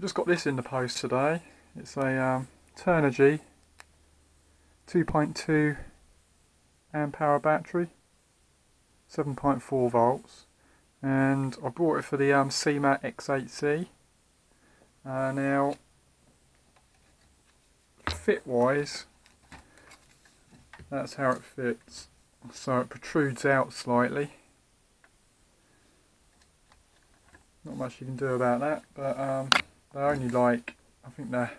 Just got this in the post today. It's a um, Turnigy 2.2 amp hour battery, 7.4 volts, and I bought it for the um, Syma X8C. Uh, now, fit wise, that's how it fits. So it protrudes out slightly. Not much you can do about that, but um, they're only like, I think they're,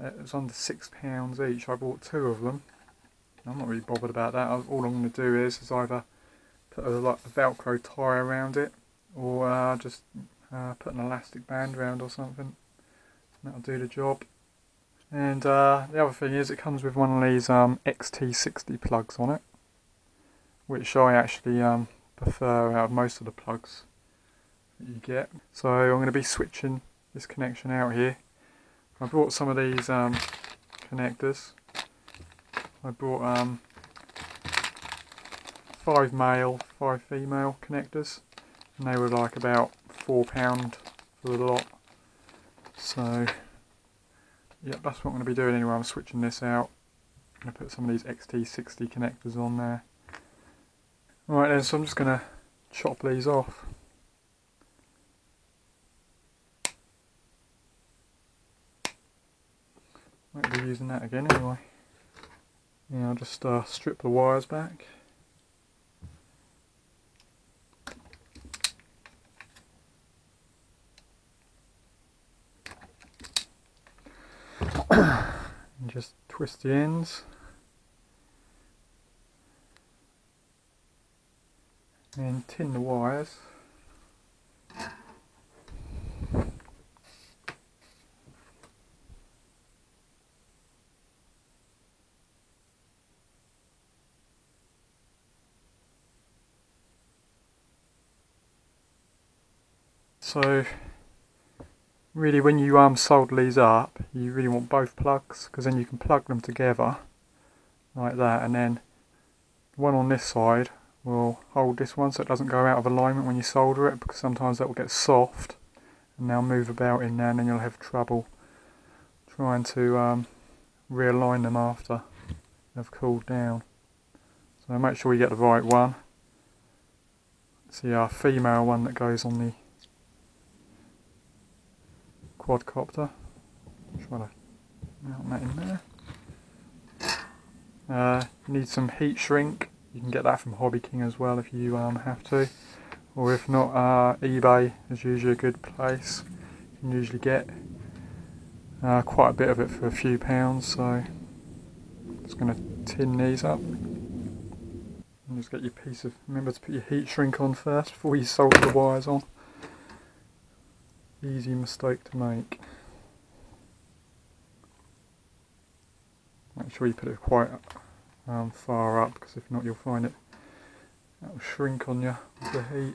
it was under six pounds each. I bought two of them. I'm not really bothered about that. All I'm going to do is, is either put a, like, a Velcro tie around it, or uh, just uh, put an elastic band around or something. That'll do the job. And uh, the other thing is, it comes with one of these um, XT60 plugs on it, which I actually um, prefer out of most of the plugs that you get. So I'm going to be switching this connection out here. I bought some of these um, connectors. I bought um, five male, five female connectors, and they were like about four pound for the lot. So, yeah, that's what I'm going to be doing anyway. I'm switching this out. I'm going to put some of these XT60 connectors on there. Right then, so I'm just going to chop these off. Using that again anyway. Yeah, I'll just uh, strip the wires back. and just twist the ends. And tin the wires. So really when you um, solder these up you really want both plugs because then you can plug them together like that and then one on this side will hold this one so it doesn't go out of alignment when you solder it because sometimes that will get soft and they'll move about in there and then you'll have trouble trying to um, realign them after they've cooled down. So make sure you get the right one. See uh, female one that goes on the quadcopter. Try to mount that in there. Uh, need some heat shrink. You can get that from Hobby King as well if you um, have to. Or if not, uh, eBay is usually a good place. You can usually get uh, quite a bit of it for a few pounds. So just going to tin these up. And just get your piece of, remember to put your heat shrink on first before you solder the wires on easy mistake to make. Make sure you put it quite um, far up because if not you'll find it will shrink on you with the heat.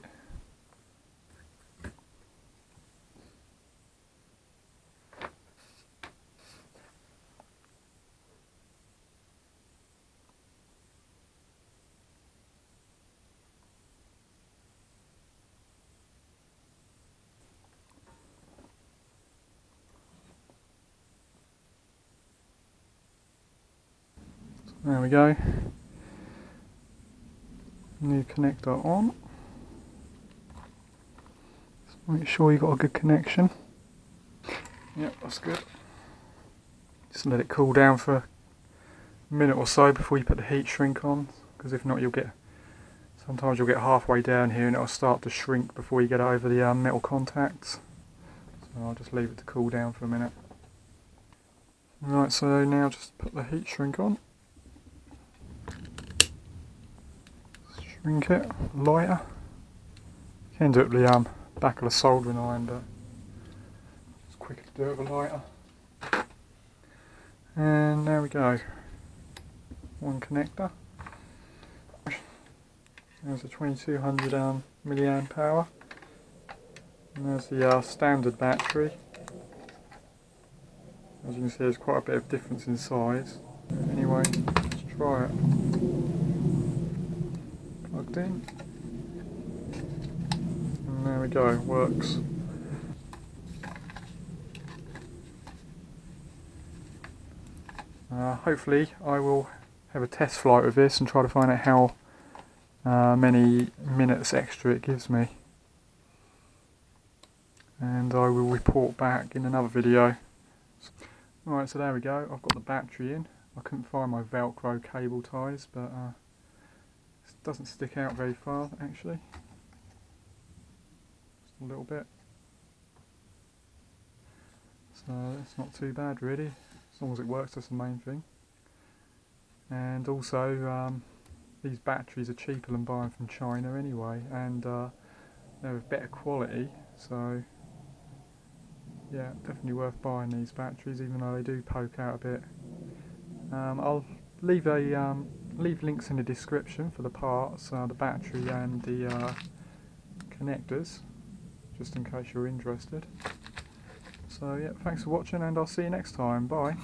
There we go. New connector on. Just make sure you've got a good connection. Yep, that's good. Just let it cool down for a minute or so before you put the heat shrink on, because if not you'll get, sometimes you'll get halfway down here and it'll start to shrink before you get over the um, metal contacts. So I'll just leave it to cool down for a minute. Right, so now just put the heat shrink on. Shrink it, lighter. Can do it with the um, back of the soldering iron, but it's quicker to do it with a lighter. And there we go. One connector. There's a 2200 um, milliamp hour. And there's the uh, standard battery. As you can see, there's quite a bit of difference in size. Anyway, let's try it and there we go, works. Uh, hopefully I will have a test flight with this and try to find out how uh, many minutes extra it gives me. And I will report back in another video. Alright, so there we go. I've got the battery in. I couldn't find my Velcro cable ties, but uh, doesn't stick out very far actually. Just a little bit. So it's not too bad really, as long as it works that's the main thing. And also um, these batteries are cheaper than buying from China anyway and uh, they're of better quality so yeah definitely worth buying these batteries even though they do poke out a bit. Um, I'll leave a um, leave links in the description for the parts, uh, the battery and the uh, connectors just in case you're interested. So yeah, thanks for watching and I'll see you next time. Bye.